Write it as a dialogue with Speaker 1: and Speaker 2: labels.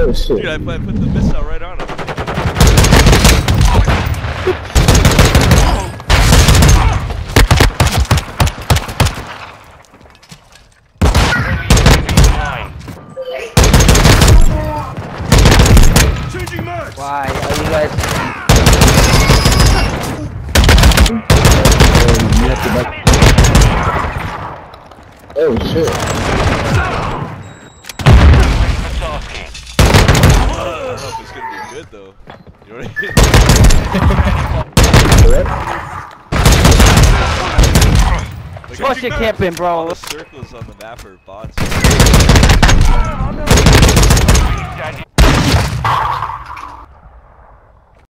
Speaker 1: Oh shit.
Speaker 2: Dude, I, I put the missile right on him.
Speaker 3: Why are you guys?
Speaker 1: Oh, you have to back. Oh shit.
Speaker 2: Good though. You know what I mean?
Speaker 1: Correct?
Speaker 2: Like,
Speaker 3: Push your camping,
Speaker 2: all
Speaker 3: bro.
Speaker 2: the circles on the map are bots.